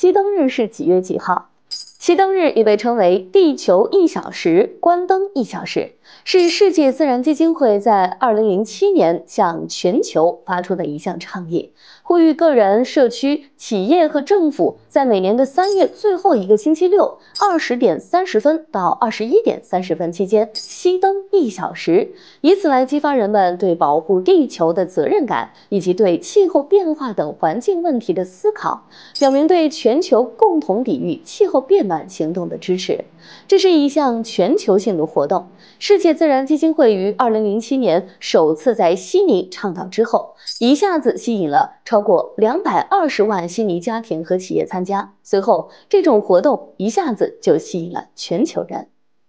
熄灯日是几月几号？熄灯日也被称为地球一小时、关灯一小时，是世界自然基金会在二零零七年向全球发出的一项倡议，呼吁个人、社区、企业和政府在每年的三月最后一个星期六二十点三十分到二十一点三十分期间熄灯一小时，以此来激发人们对保护地球的责任感以及对气候变化等环境问题的思考，表明对全球共同抵御气候变。暖行动的支持，这是一项全球性的活动。世界自然基金会于二零零七年首次在悉尼倡导之后，一下子吸引了超过两百二十万悉尼家庭和企业参加。随后，这种活动一下子就吸引了全球人。